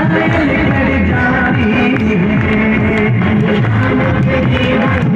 I'm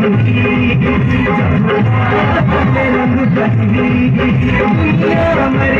جي سچ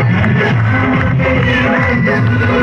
Yeah.